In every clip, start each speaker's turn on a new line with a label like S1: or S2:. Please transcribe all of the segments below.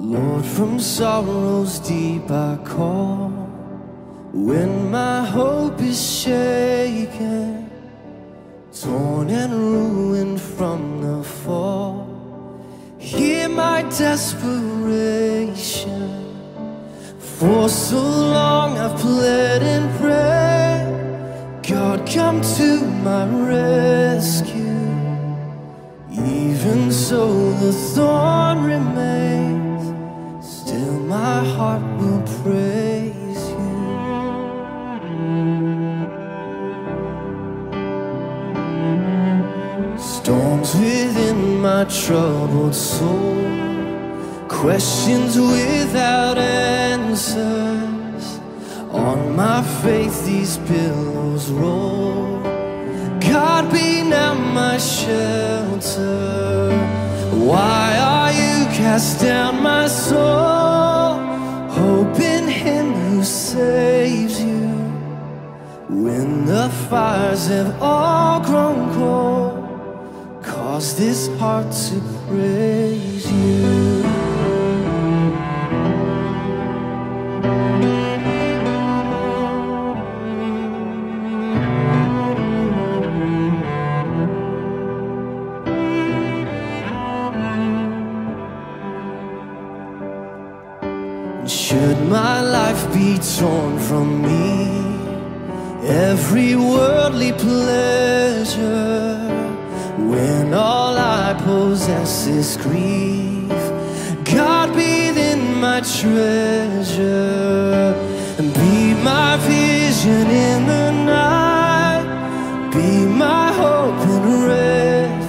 S1: Lord, from sorrows deep I call. When my hope is shaken, torn and ruined from the fall, hear my desperation. For so long I've pled and prayed, God, come to my rescue. Even so, the thorn remains. Heart will praise you. Storms within my troubled soul, questions without answers. On my faith, these billows roll. God be now my shelter. Why are you cast down, my soul? Saves you. When the fires have all grown cold, cause this heart to praise you. Should my life be torn from me, every worldly pleasure, when all I possess is grief, God be then my treasure, and be my vision in the night, be my hope and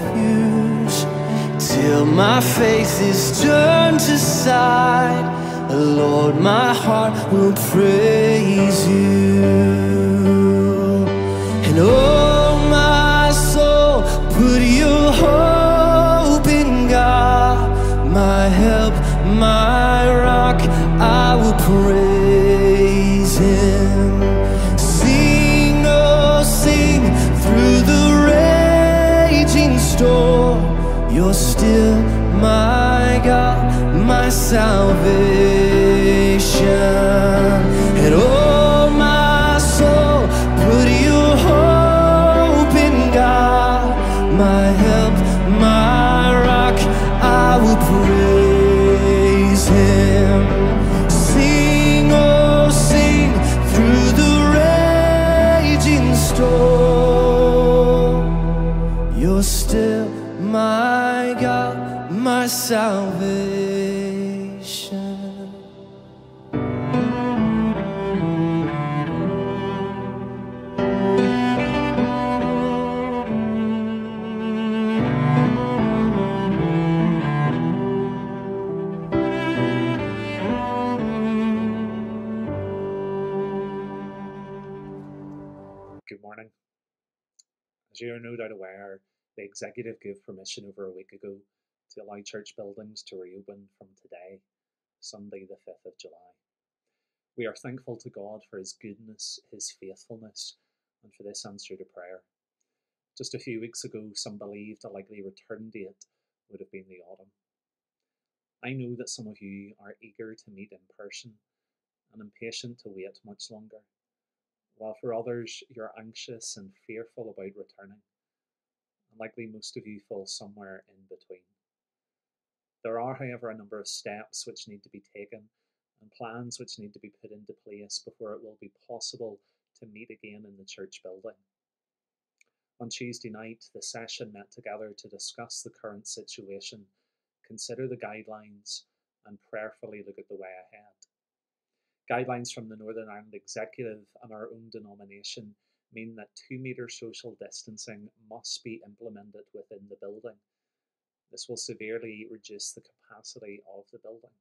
S1: refuge, till my faith is turned to sight. Lord, my heart will praise you. And oh, my soul, put your hope in God, my help, my rock. I will praise
S2: You are no doubt aware, the executive gave permission over a week ago to allow church buildings to reopen from today, Sunday, the 5th of July. We are thankful to God for His goodness, His faithfulness, and for this answer to prayer. Just a few weeks ago, some believed a likely return date would have been the autumn. I know that some of you are eager to meet in person and impatient to wait much longer while for others you're anxious and fearful about returning. And likely most of you fall somewhere in between. There are, however, a number of steps which need to be taken and plans which need to be put into place before it will be possible to meet again in the church building. On Tuesday night, the session met together to discuss the current situation, consider the guidelines, and prayerfully look at the way ahead. Guidelines from the Northern Ireland Executive and our own denomination mean that two metre social distancing must be implemented within the building. This will severely reduce the capacity of the building.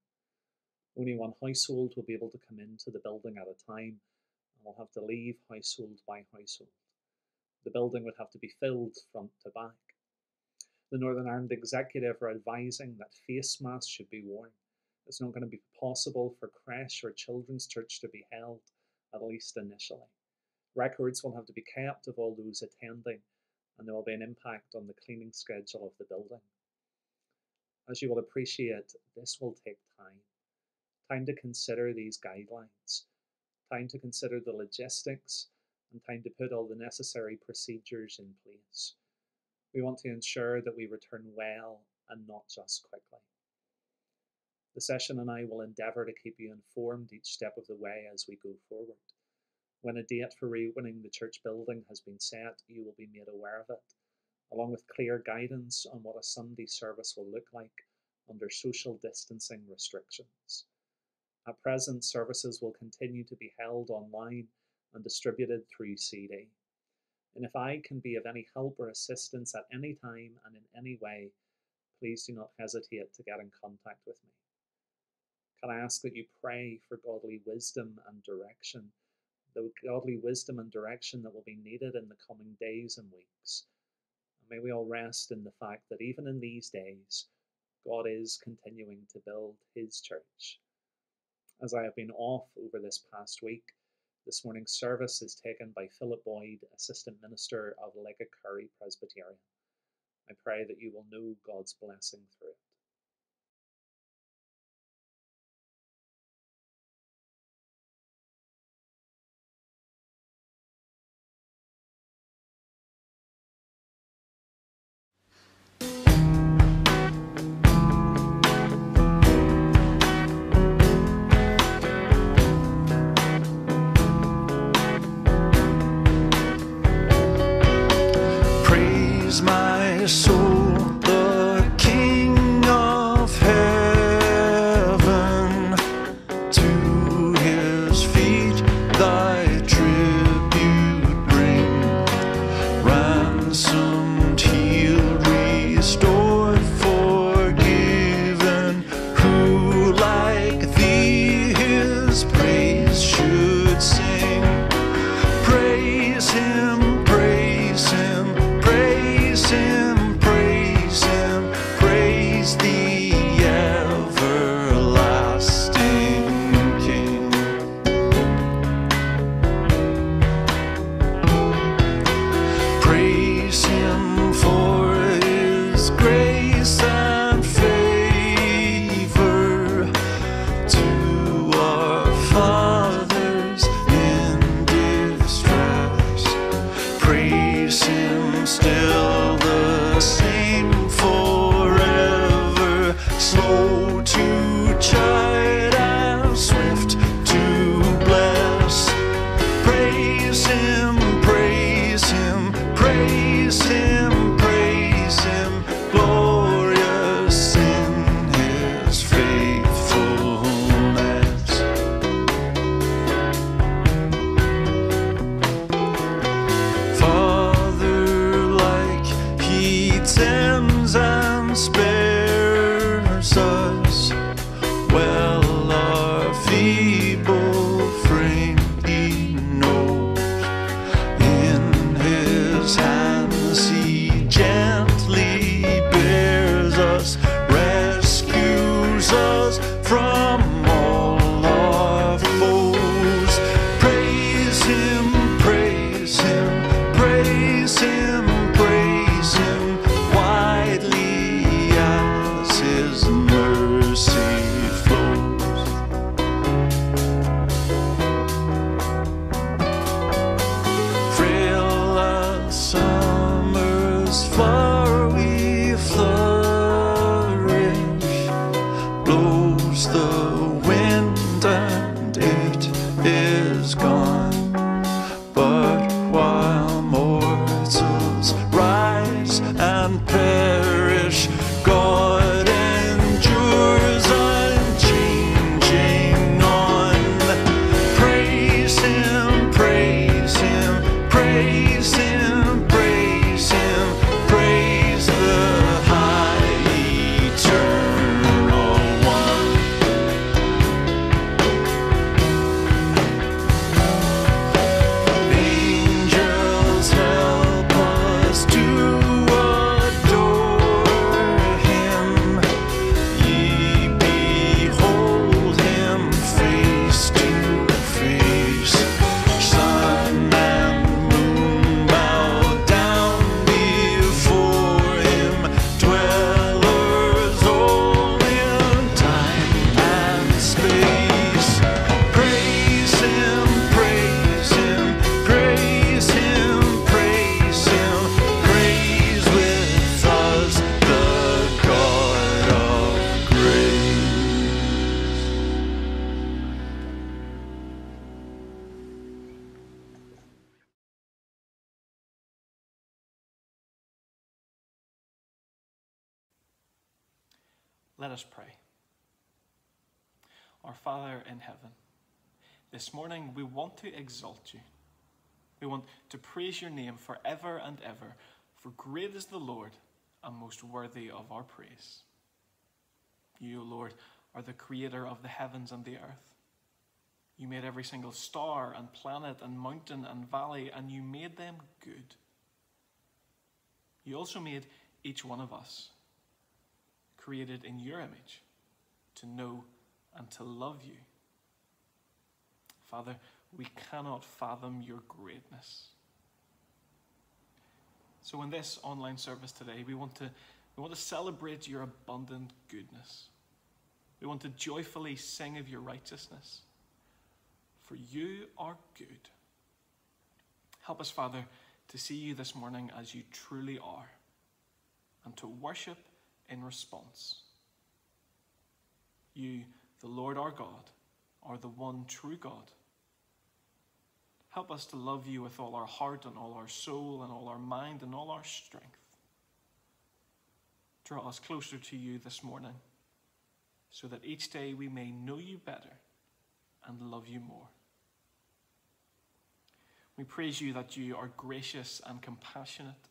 S2: Only one household will be able to come into the building at a time and will have to leave household by household. The building would have to be filled front to back. The Northern Ireland Executive are advising that face masks should be worn. It's not going to be possible for creche or children's church to be held, at least initially. Records will have to be kept of all those attending, and there will be an impact on the cleaning schedule of the building.
S3: As you will appreciate, this will take time. Time to consider these guidelines, time to consider the logistics, and time to put all the necessary procedures in place. We want to ensure that we return well and not just quickly. The session and I will endeavour to keep you informed each step of the way as we go forward. When a date for reopening the church building has been set, you will be made aware of it, along with clear guidance on what a Sunday service will look like under social distancing restrictions. At present, services will continue to be held online and distributed through CD. And if I can be of any help or assistance at any time and in any way, please do not hesitate to get in contact with me. Can I ask that you pray for godly wisdom and direction the godly wisdom and direction that will be needed in the coming days and weeks. And may we all rest in the fact that even in these days, God is continuing to build his church. As I have been off over this past week, this morning's service is taken by Philip Boyd, Assistant Minister of Curry Presbyterian. I pray that you will know God's blessing through it.
S4: pessoa. Us pray. Our Father in heaven, this morning we want to exalt you. We want to praise your name forever and ever, for great is the Lord and most worthy of our praise. You, Lord, are the creator of the heavens and the earth. You made every single star and planet and mountain and valley, and you made them good. You also made each one of us, created in your image, to know and to love you. Father, we cannot fathom your greatness. So, in this online service today, we want to, we want to celebrate your abundant goodness. We want to joyfully sing of your righteousness. For you are good. Help us, Father, to see you this morning as you truly are and to worship in response. You, the Lord our God, are the one true God. Help us to love you with all our heart and all our soul and all our mind and all our strength. Draw us closer to you this morning so that each day we may know you better and love you more. We praise you that you are gracious and compassionate,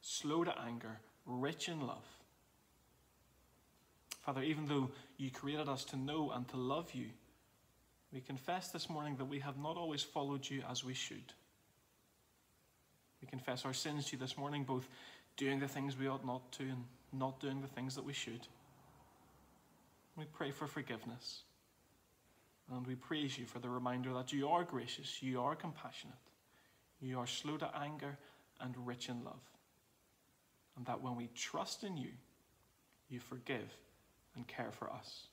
S4: slow to anger, rich in love. Father, even though you created us to know and to love you, we confess this morning that we have not always followed you as we should. We confess our sins to you this morning, both doing the things we ought not to and not doing the things that we should. We pray for forgiveness. And we praise you for the reminder that you are gracious, you are compassionate, you are slow to anger and rich in love. And that when we trust in you, you forgive and care for us.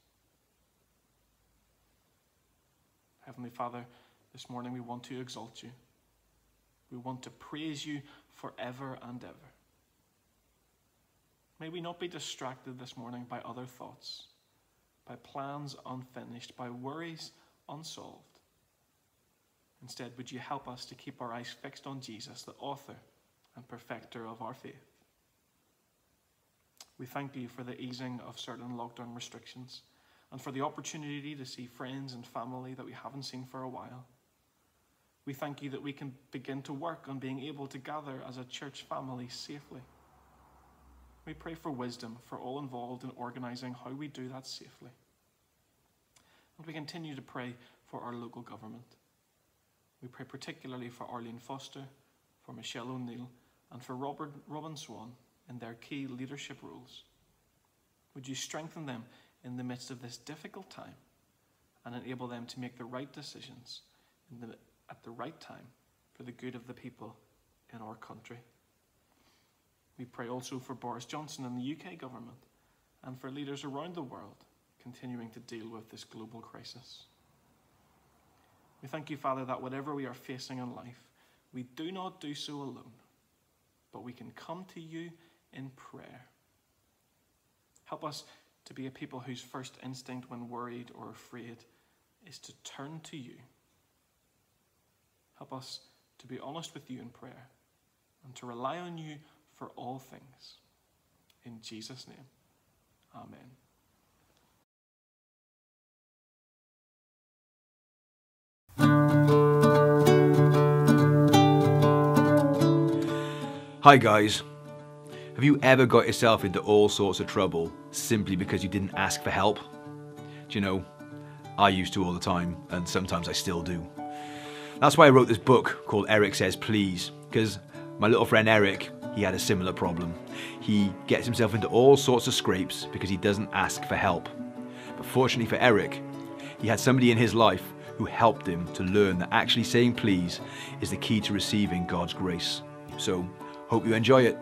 S4: Heavenly Father, this morning we want to exalt you. We want to praise you forever and ever. May we not be distracted this morning by other thoughts by plans unfinished, by worries unsolved. Instead, would you help us to keep our eyes fixed on Jesus, the author and perfecter of our faith? We thank you for the easing of certain lockdown restrictions and for the opportunity to see friends and family that we haven't seen for a while. We thank you that we can begin to work on being able to gather as a church family safely. We pray for wisdom for all involved in organising how we do that safely. And we continue to pray for our local government. We pray particularly for Arlene Foster, for Michelle O'Neill, and for Robert, Robin Swann in their key leadership roles. Would you strengthen them in the midst of this difficult time and enable them to make the right decisions the, at the right time for the good of the people in our country? We pray also for Boris Johnson and the UK government and for leaders around the world continuing to deal with this global crisis. We thank you, Father, that whatever we are facing in life, we do not do so alone, but we can come to you in prayer. Help us to be a people whose first instinct when worried or afraid is to turn to you. Help us to be honest with you in prayer and to rely on you for all things. In Jesus' name, Amen.
S5: Hi, guys. Have you ever got yourself into all sorts of trouble simply because you didn't ask for help? Do you know, I used to all the time, and sometimes I still do. That's why I wrote this book called Eric Says Please, because my little friend Eric he had a similar problem. He gets himself into all sorts of scrapes because he doesn't ask for help. But fortunately for Eric, he had somebody in his life who helped him to learn that actually saying please is the key to receiving God's grace. So, hope you enjoy it.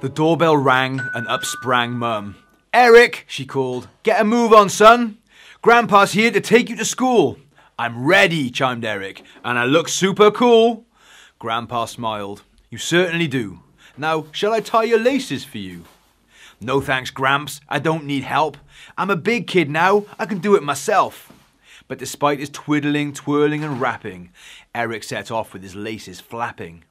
S5: The doorbell rang and up sprang Mum. Eric, she called, get a move on, son. Grandpa's here to take you to school. I'm ready, chimed Eric, and I look super cool. Grandpa smiled. You certainly do. Now, shall I tie your laces for you? No thanks, Gramps. I don't need help. I'm a big kid now. I can do it myself. But despite his twiddling, twirling, and rapping, Eric set off with his laces flapping.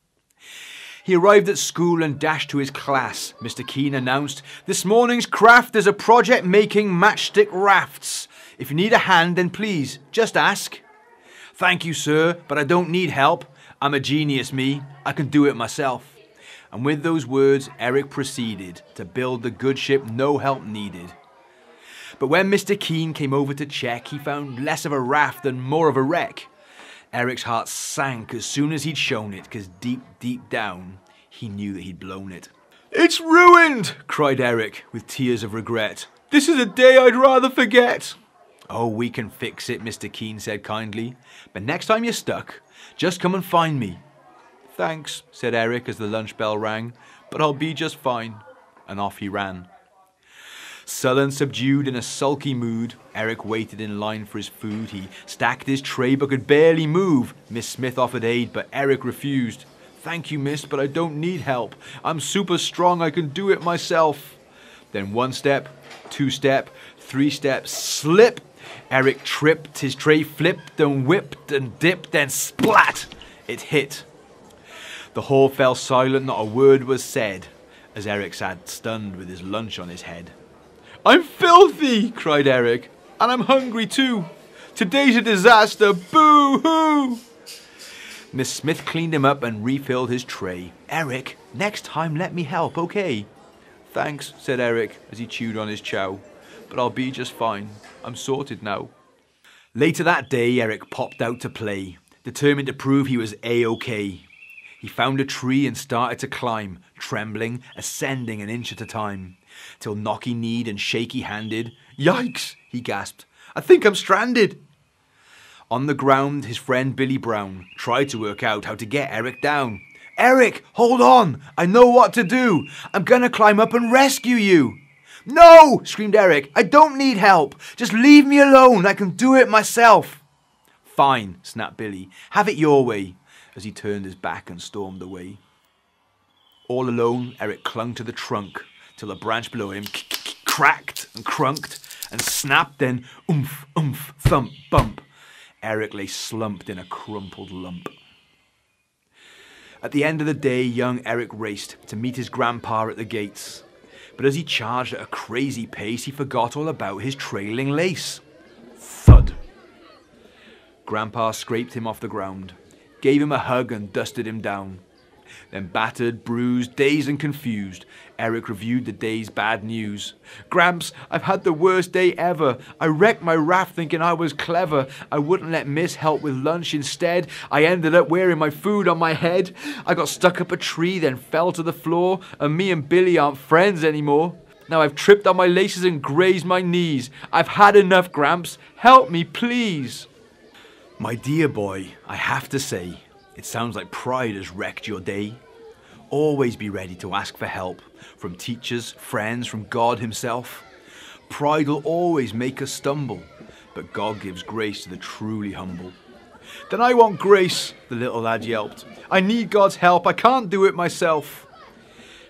S5: He arrived at school and dashed to his class. Mr. Keene announced, This morning's craft is a project making matchstick rafts. If you need a hand, then please, just ask. Thank you, sir, but I don't need help. I'm a genius, me. I can do it myself. And with those words, Eric proceeded to build the good ship no help needed. But when Mr. Keene came over to check, he found less of a raft and more of a wreck. Eric's heart sank as soon as he'd shown it, because deep, deep down, he knew that he'd blown it. It's ruined! cried Eric, with tears of regret. This is a day I'd rather forget. Oh, we can fix it, Mr. Keene said kindly. But next time you're stuck, just come and find me. Thanks, said Eric as the lunch bell rang, but I'll be just fine. And off he ran. Sullen, subdued, in a sulky mood, Eric waited in line for his food. He stacked his tray but could barely move. Miss Smith offered aid, but Eric refused. Thank you, miss, but I don't need help. I'm super strong, I can do it myself. Then one step, two step, three steps, slip. Eric tripped, his tray flipped and whipped and dipped, then splat! It hit. The hall fell silent, not a word was said, as Eric sat stunned with his lunch on his head. I'm filthy, cried Eric, and I'm hungry too. Today's a disaster, boo hoo! Miss Smith cleaned him up and refilled his tray. Eric, next time let me help, okay? Thanks, said Eric as he chewed on his chow, but I'll be just fine. I'm sorted now. Later that day, Eric popped out to play, determined to prove he was A-OK. He found a tree and started to climb, trembling, ascending an inch at a time till knocky kneed and shaky handed. Yikes, he gasped. I think I'm stranded. On the ground, his friend Billy Brown tried to work out how to get Eric down. Eric, hold on! I know what to do! I'm gonna climb up and rescue you! No! screamed Eric. I don't need help. Just leave me alone. I can do it myself. Fine, snapped Billy. Have it your way, as he turned his back and stormed away. All alone, Eric clung to the trunk till a branch below him cracked and crunked and snapped, then oomph, oomph, thump, bump. Eric lay slumped in a crumpled lump. At the end of the day, young Eric raced to meet his grandpa at the gates. But as he charged at a crazy pace, he forgot all about his trailing lace. Thud. Grandpa scraped him off the ground, gave him a hug and dusted him down. Then battered, bruised, dazed and confused, Eric reviewed the day's bad news. Gramps, I've had the worst day ever. I wrecked my raft thinking I was clever. I wouldn't let Miss help with lunch instead. I ended up wearing my food on my head. I got stuck up a tree, then fell to the floor, and me and Billy aren't friends anymore. Now I've tripped on my laces and grazed my knees. I've had enough, Gramps. Help me, please. My dear boy, I have to say, it sounds like pride has wrecked your day. Always be ready to ask for help from teachers, friends, from God Himself. Pride will always make us stumble, but God gives grace to the truly humble. Then I want grace, the little lad yelped. I need God's help, I can't do it myself.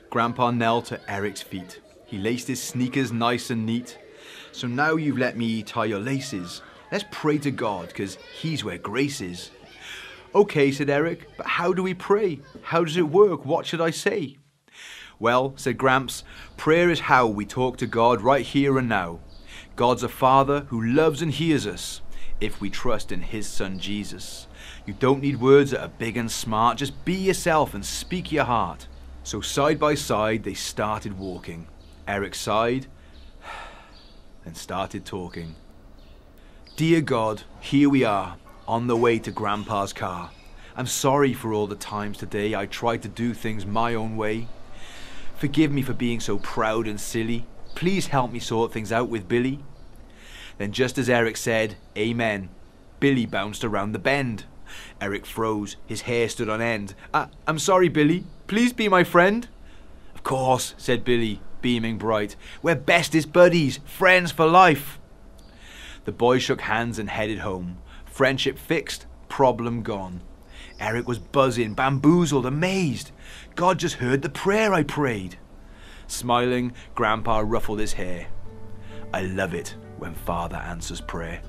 S5: Grandpa knelt at Eric's feet. He laced his sneakers nice and neat. So now you've let me tie your laces. Let's pray to God, because He's where grace is. Okay, said Eric, but how do we pray? How does it work? What should I say? Well, said Gramps, prayer is how we talk to God right here and now. God's a Father who loves and hears us if we trust in His Son Jesus. You don't need words that are big and smart, just be yourself and speak your heart. So side by side they started walking. Eric sighed and started talking. Dear God, here we are on the way to Grandpa's car. I'm sorry for all the times today I tried to do things my own way. Forgive me for being so proud and silly. Please help me sort things out with Billy. Then, just as Eric said, Amen, Billy bounced around the bend. Eric froze, his hair stood on end. I- I'm sorry, Billy. Please be my friend. Of course, said Billy, beaming bright. We're bestest buddies, friends for life. The boys shook hands and headed home. Friendship fixed, problem gone. Eric was buzzing, bamboozled, amazed. God just heard the prayer I prayed. Smiling, Grandpa ruffled his hair. I love it when Father answers prayer.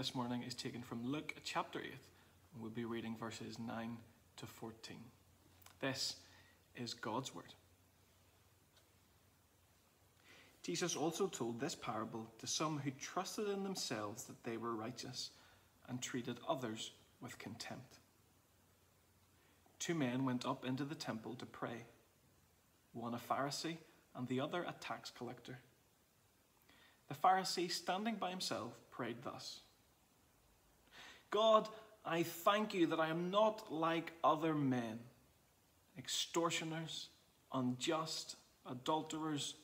S4: This morning is taken from Luke chapter 8, and we'll be reading verses 9 to 14. This is God's Word. Jesus also told this parable to some who trusted in themselves that they were righteous and treated others with contempt. Two men went up into the temple to pray, one a Pharisee and the other a tax collector. The Pharisee, standing by himself, prayed thus God, I thank you that I am not like other men, extortioners, unjust, adulterers,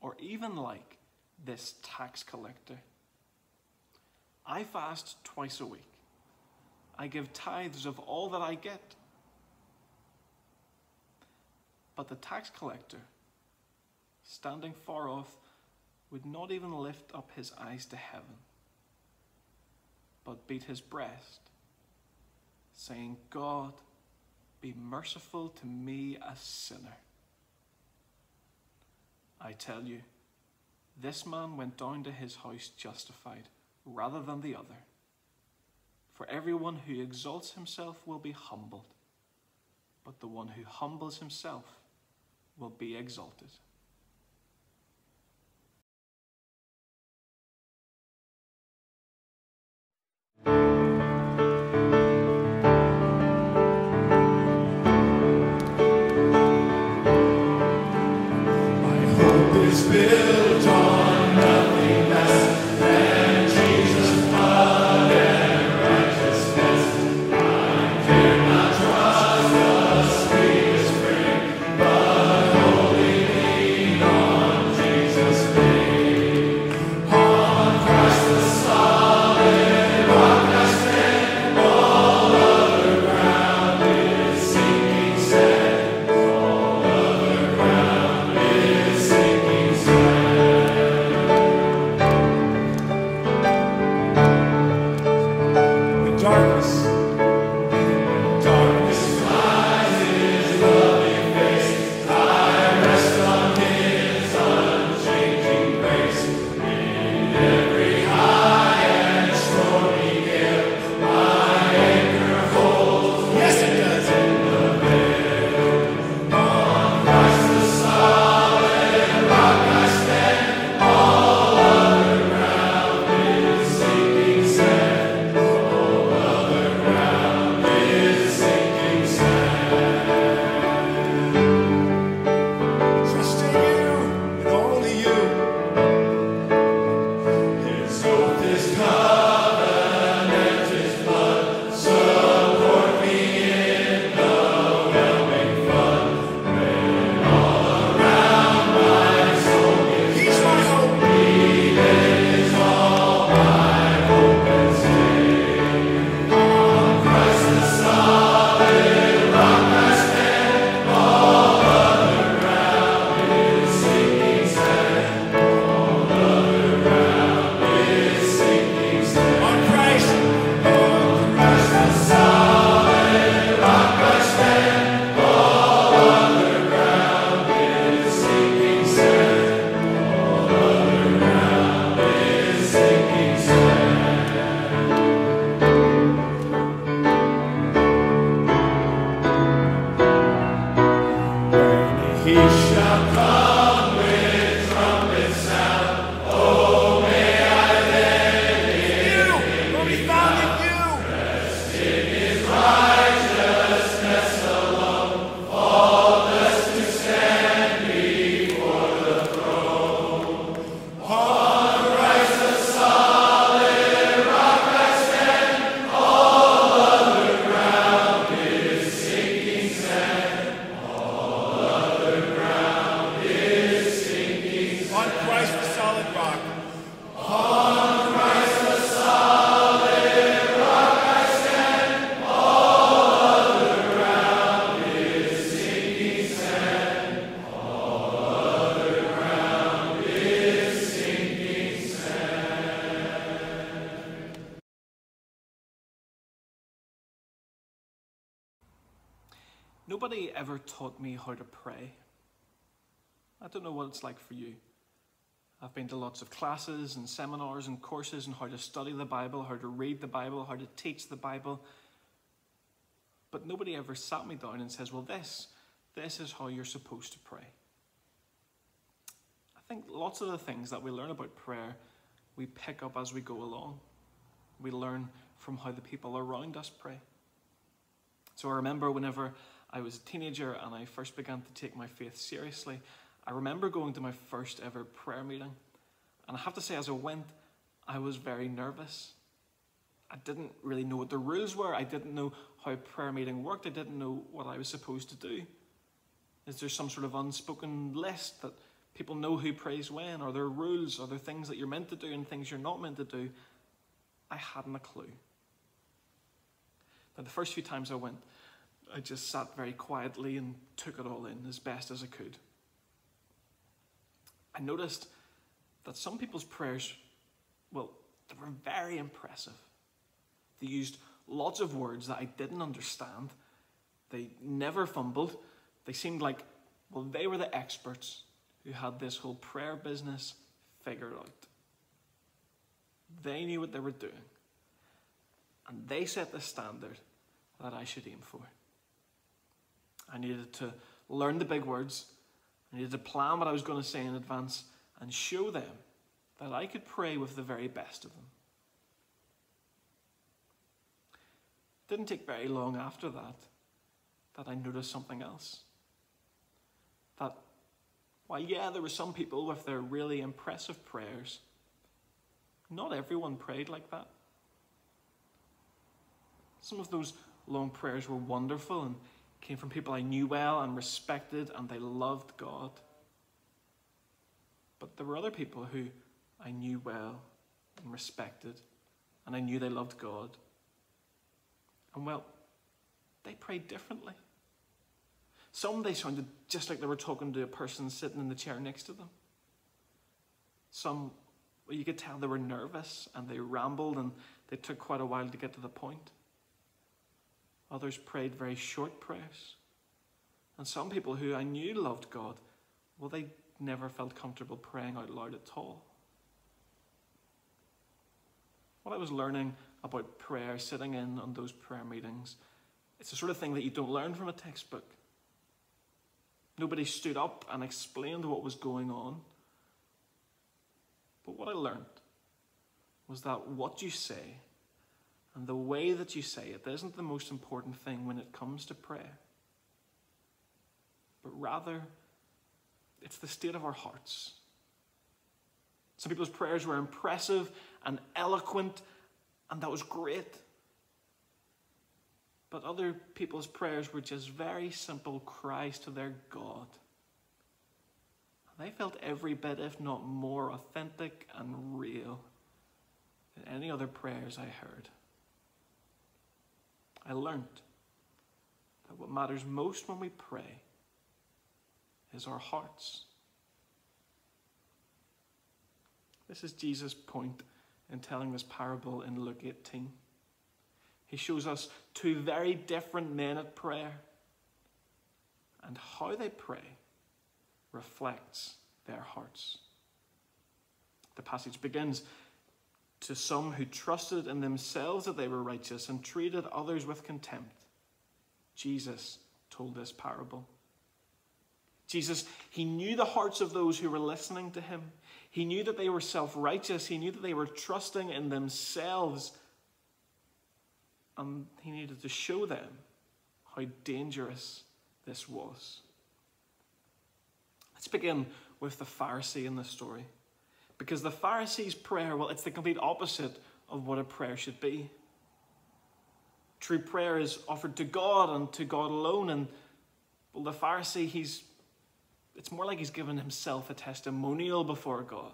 S4: or even like this tax collector. I fast twice a week. I give tithes of all that I get. But the tax collector, standing far off, would not even lift up his eyes to heaven, but beat his breast, saying, God, be merciful to me, a sinner. I tell you, this man went down to his house justified rather than the other. For everyone who exalts himself will be humbled, but the one who humbles himself will be exalted. How to pray. I don't know what it's like for you. I've been to lots of classes and seminars and courses on how to study the Bible, how to read the Bible, how to teach the Bible. But nobody ever sat me down and says, well, this, this is how you're supposed to pray. I think lots of the things that we learn about prayer, we pick up as we go along. We learn from how the people around us pray. So I remember whenever I was a teenager and I first began to take my faith seriously, I remember going to my first ever prayer meeting. And I have to say, as I went, I was very nervous. I didn't really know what the rules were. I didn't know how prayer meeting worked. I didn't know what I was supposed to do. Is there some sort of unspoken list that people know who prays when? Are there rules? Are there things that you're meant to do and things you're not meant to do? I hadn't a clue. Now, the first few times I went, I just sat very quietly and took it all in as best as I could. I noticed that some people's prayers, well, they were very impressive. They used lots of words that I didn't understand. They never fumbled. They seemed like, well, they were the experts who had this whole prayer business figured out. They knew what they were doing. And they set the standard that I should aim for. I needed to learn the big words I needed to plan what I was going to say in advance and show them that I could pray with the very best of them. It didn't take very long after that that I noticed something else. That while, yeah, there were some people with their really impressive prayers, not everyone prayed like that. Some of those long prayers were wonderful and came from people I knew well and respected, and they loved God. But there were other people who I knew well and respected, and I knew they loved God. And well, they prayed differently. Some they sounded just like they were talking to a person sitting in the chair next to them. Some, well, you could tell they were nervous and they rambled and they took quite a while to get to the point. Others prayed very short prayers. And some people who I knew loved God, well, they never felt comfortable praying out loud at all. What I was learning about prayer, sitting in on those prayer meetings, it's the sort of thing that you don't learn from a textbook. Nobody stood up and explained what was going on. But what I learned was that what you say and the way that you say it isn't the most important thing when it comes to prayer, but rather it's the state of our hearts. Some people's prayers were impressive and eloquent, and that was great. But other people's prayers were just very simple cries to their God. They felt every bit, if not more, authentic and real than any other prayers I heard. I learned that what matters most when we pray is our hearts. This is Jesus' point in telling this parable in Luke 18. He shows us two very different men at prayer, and how they pray reflects their hearts. The passage begins to some who trusted in themselves that they were righteous and treated others with contempt. Jesus told this parable. Jesus, he knew the hearts of those who were listening to him. He knew that they were self righteous. He knew that they were trusting in themselves. And he needed to show them how dangerous this was. Let's begin with the Pharisee in the story. Because the Pharisees' prayer, well, it's the complete opposite of what a prayer should be. True prayer is offered to God and to God alone. And well, the Pharisee, he's it's more like he's given himself a testimonial before God.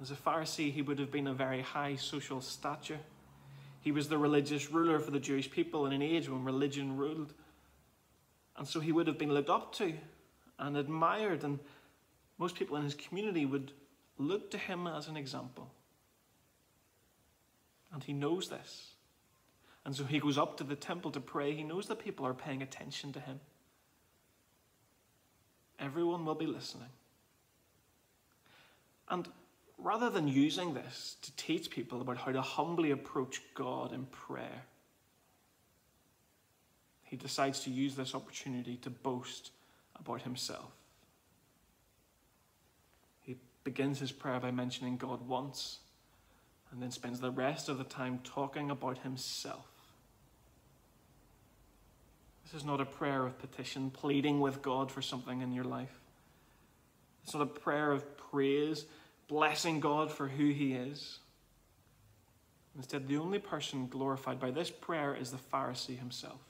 S4: As a Pharisee, he would have been a very high social stature. He was the religious ruler for the Jewish people in an age when religion ruled. And so he would have been looked up to and admired and most people in his community would look to him as an example. And he knows this. And so he goes up to the temple to pray. He knows that people are paying attention to him. Everyone will be listening. And rather than using this to teach people about how to humbly approach God in prayer, he decides to use this opportunity to boast about himself. Begins his prayer by mentioning God once and then spends the rest of the time talking about himself. This is not a prayer of petition, pleading with God for something in your life. It's not a prayer of praise, blessing God for who He is. Instead, the only person glorified by this prayer is the Pharisee himself.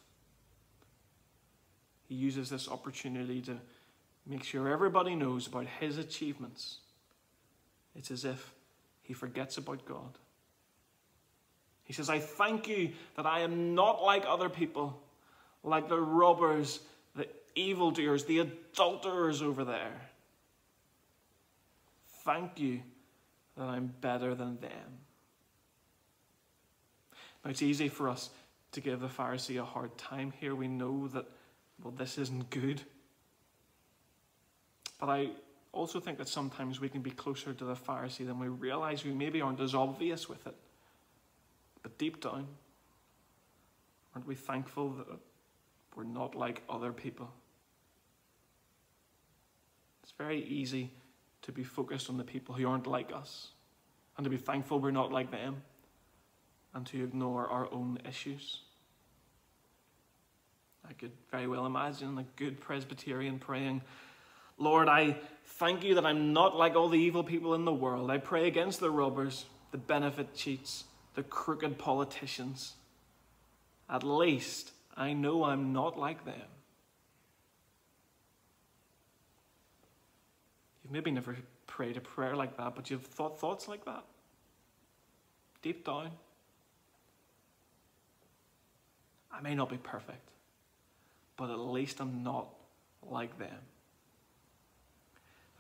S4: He uses this opportunity to make sure everybody knows about his achievements. It's as if he forgets about God. He says, I thank you that I am not like other people like the robbers, the evildoers, the adulterers over there. Thank you that I'm better than them. Now, it's easy for us to give the Pharisee a hard time here. We know that, well, this isn't good. But I also think that sometimes we can be closer to the Pharisee than we realize. We maybe aren't as obvious with it. But deep down, aren't we thankful that we're not like other people. It's very easy to be focused on the people who aren't like us and to be thankful we're not like them and to ignore our own issues. I could very well imagine a good Presbyterian praying, Lord, I thank you that I'm not like all the evil people in the world. I pray against the robbers, the benefit cheats, the crooked politicians. At least I know I'm not like them. You've maybe never prayed a prayer like that, but you've thought thoughts like that. Deep down. I may not be perfect, but at least I'm not like them.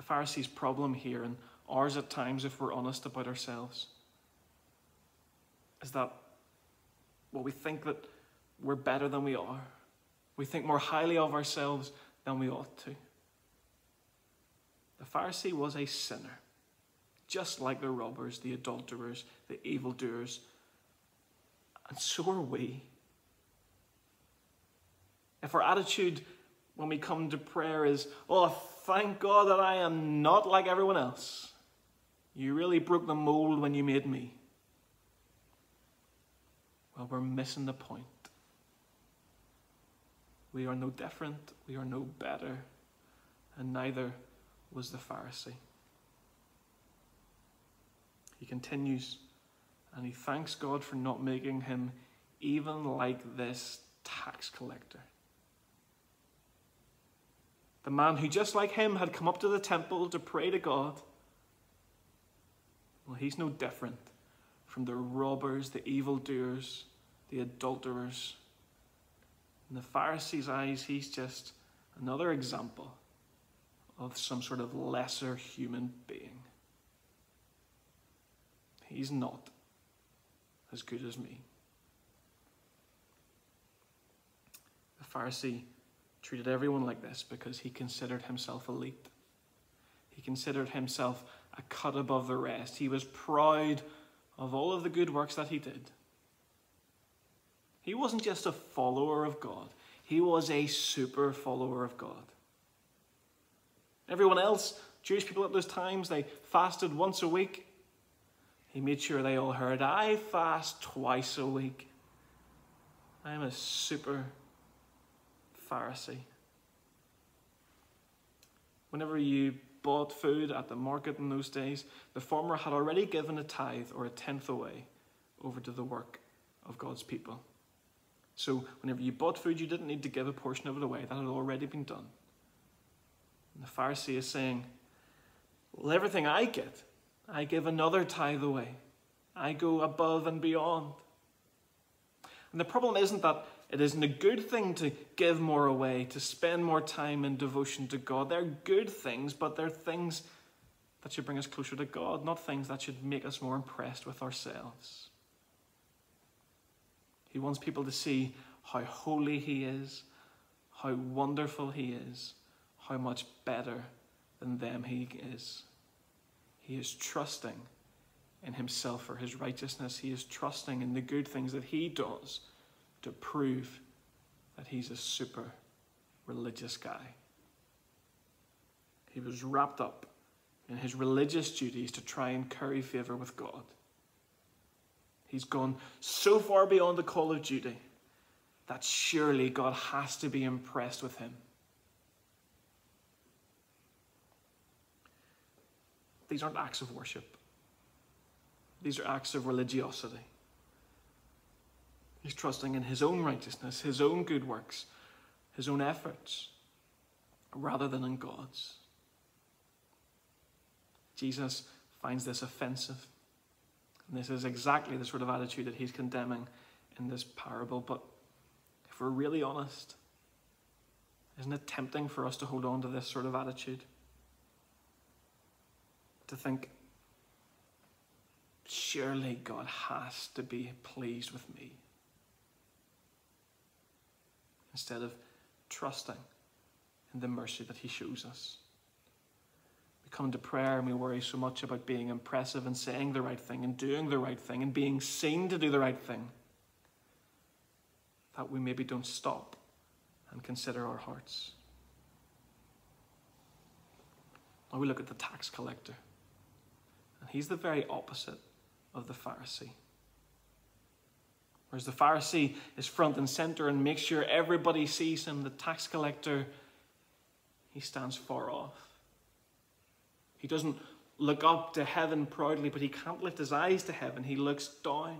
S4: The Pharisees' problem here, and ours at times if we're honest about ourselves, is that well, we think that we're better than we are. We think more highly of ourselves than we ought to. The Pharisee was a sinner, just like the robbers, the adulterers, the evildoers. And so are we. If our attitude when we come to prayer is, oh, thank God that I am not like everyone else, you really broke the mold when you made me. Well, we're missing the point. We are no different, we are no better, and neither was the Pharisee. He continues and he thanks God for not making him even like this tax collector. The man who, just like him, had come up to the temple to pray to God. Well, he's no different from the robbers, the evildoers, the adulterers, in the Pharisee's eyes, he's just another example of some sort of lesser human being. He's not as good as me. The Pharisee treated everyone like this because he considered himself elite. He considered himself a cut above the rest. He was proud of all of the good works that he did. He wasn't just a follower of God, he was a super follower of God. Everyone else, Jewish people at those times, they fasted once a week. He made sure they all heard, I fast twice a week. I'm a super Pharisee. Whenever you bought food at the market in those days, the farmer had already given a tithe or a tenth away over to the work of God's people. So whenever you bought food, you didn't need to give a portion of it away. That had already been done. And the Pharisee is saying, Well, everything I get, I give another tithe away. I go above and beyond. And the problem isn't that it isn't a good thing to give more away, to spend more time in devotion to God. They're good things, but they're things that should bring us closer to God, not things that should make us more impressed with ourselves. He wants people to see how holy He is, how wonderful He is, how much better than them He is. He is trusting in himself for his righteousness. He is trusting in the good things that he does to prove that he's a super religious guy. He was wrapped up in his religious duties to try and curry favor with God. He's gone so far beyond the call of duty that surely God has to be impressed with him. These aren't acts of worship. These are acts of religiosity. He's trusting in his own righteousness, his own good works, his own efforts, rather than in God's. Jesus finds this offensive. And this is exactly the sort of attitude that he's condemning in this parable. But if we're really honest, isn't it tempting for us to hold on to this sort of attitude? To think, surely God has to be pleased with me. Instead of trusting in the mercy that He shows us. We come to prayer and we worry so much about being impressive and saying the right thing and doing the right thing and being seen to do the right thing that we maybe don't stop and consider our hearts. Now we look at the tax collector, and he's the very opposite of the Pharisee. Whereas the Pharisee is front and center and makes sure everybody sees him, the tax collector, he stands far off. He doesn't look up to heaven proudly, but he can't lift his eyes to heaven. He looks down.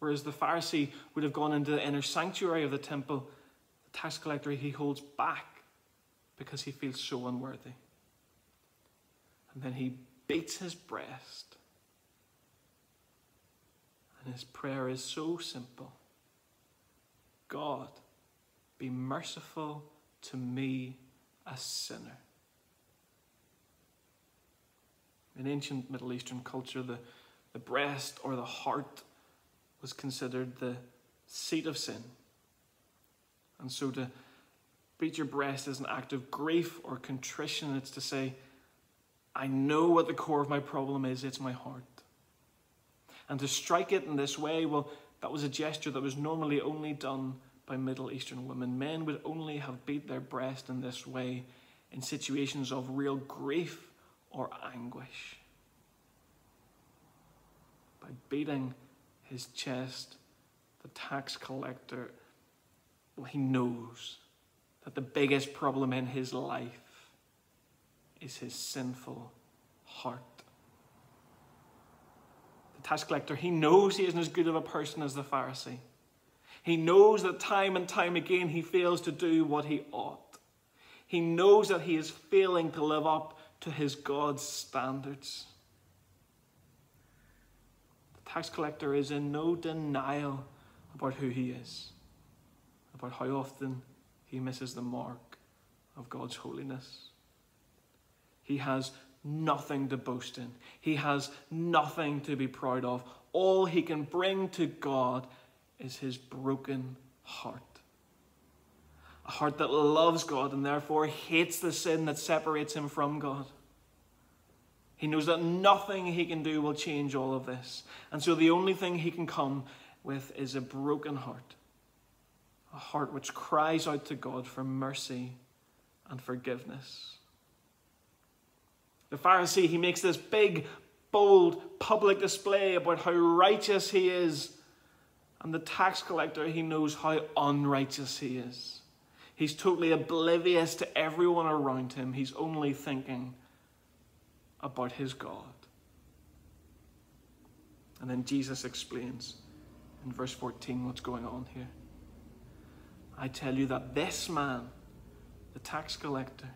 S4: Whereas the Pharisee would have gone into the inner sanctuary of the temple, the tax collector, he holds back because he feels so unworthy. And then he beats his breast. His prayer is so simple God, be merciful to me, a sinner. In ancient Middle Eastern culture, the, the breast or the heart was considered the seat of sin. And so to beat your breast is an act of grief or contrition. It's to say, I know what the core of my problem is, it's my heart. And to strike it in this way, well, that was a gesture that was normally only done by Middle Eastern women. Men would only have beat their breast in this way in situations of real grief or anguish. By beating his chest, the tax collector, well, he knows that the biggest problem in his life is his sinful heart. Tax collector, he knows he isn't as good of a person as the Pharisee. He knows that time and time again he fails to do what he ought. He knows that he is failing to live up to his God's standards The tax collector is in no denial about who he is, about how often he misses the mark of God's holiness. He has nothing to boast in, he has nothing to be proud of. All he can bring to God is his broken heart. A heart that loves God and therefore hates the sin that separates him from God. He knows that nothing he can do will change all of this. And so the only thing he can come with is a broken heart. A heart which cries out to God for mercy and forgiveness. The Pharisee, he makes this big, bold, public display about how righteous he is. And the tax collector, he knows how unrighteous he is. He's totally oblivious to everyone around him. He's only thinking about his God. And then Jesus explains in verse 14 what's going on here. I tell you that this man, the tax collector,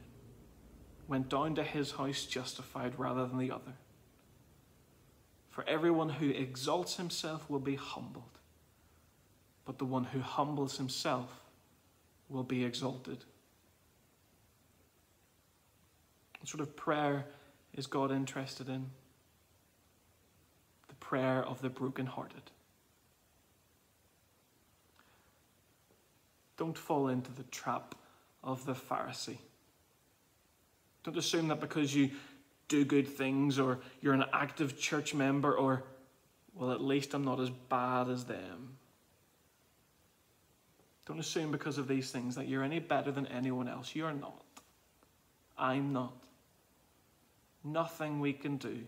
S4: went down to his house justified rather than the other. For everyone who exalts himself will be humbled, but the one who humbles himself will be exalted. What sort of prayer is God interested in? The prayer of the brokenhearted. Don't fall into the trap of the Pharisee. Don't assume that because you do good things or you're an active church member or, well, at least I'm not as bad as them. Don't assume because of these things that you're any better than anyone else. You're not. I'm not. Nothing we can do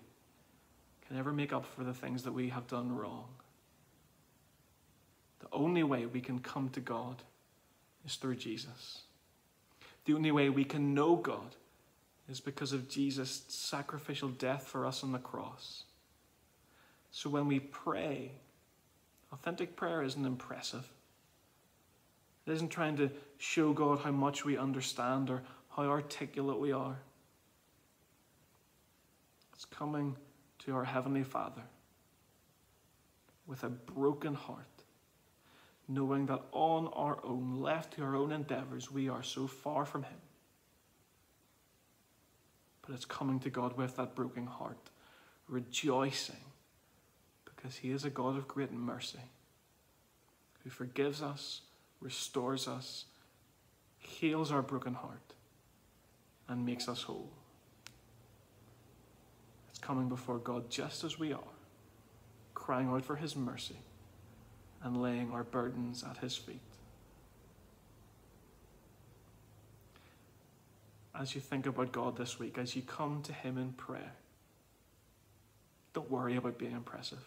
S4: can ever make up for the things that we have done wrong. The only way we can come to God is through Jesus. The only way we can know God is because of Jesus' sacrificial death for us on the cross. So when we pray, authentic prayer isn't impressive. It isn't trying to show God how much we understand or how articulate we are. It's coming to our Heavenly Father with a broken heart, knowing that on our own, left to our own endeavours, we are so far from Him. But it's coming to God with that broken heart, rejoicing because He is a God of great mercy who forgives us, restores us, heals our broken heart, and makes us whole It's coming before God just as we are, crying out for His mercy and laying our burdens at His feet. As you think about God this week, as you come to Him in prayer, don't worry about being impressive.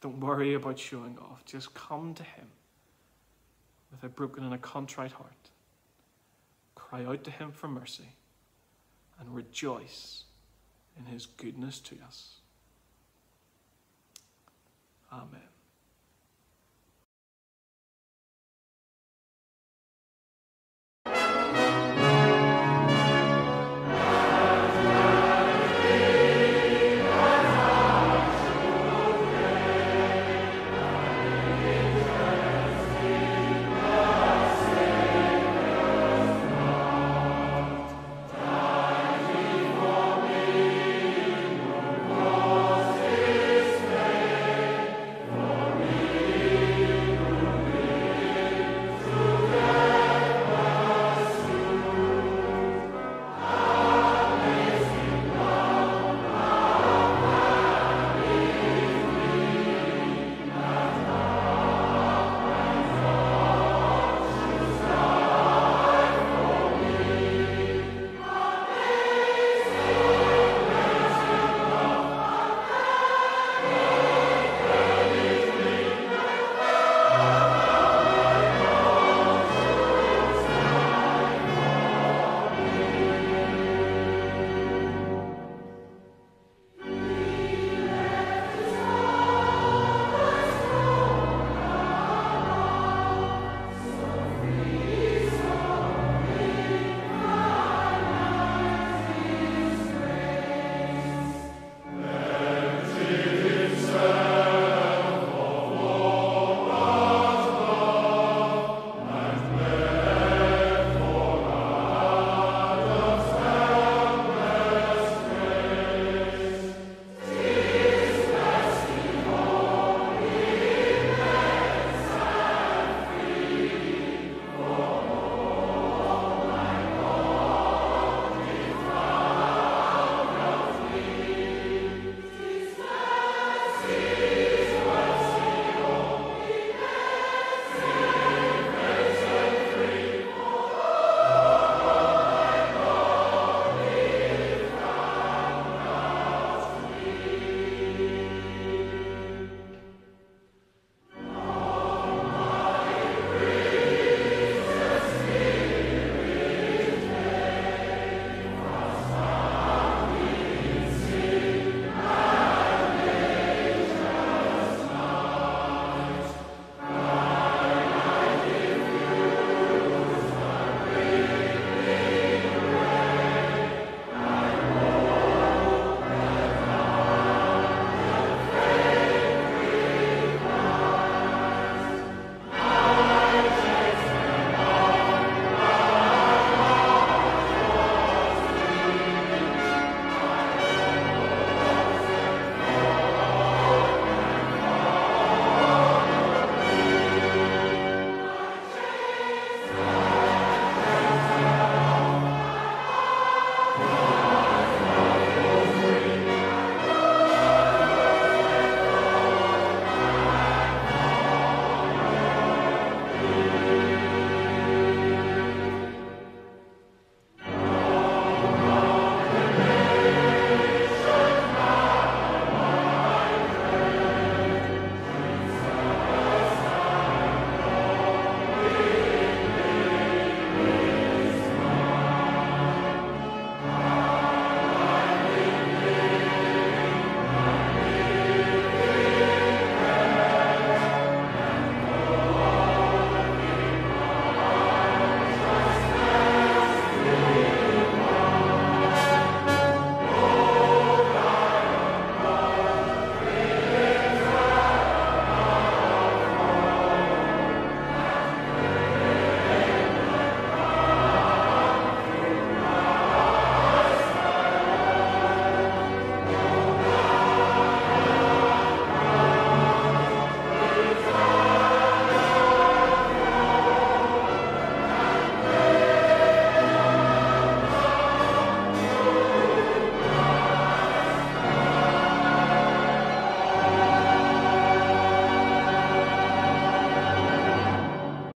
S4: Don't worry about showing off. Just come to Him with a broken and a contrite heart. Cry out to Him for mercy and rejoice in his goodness to us. Amen.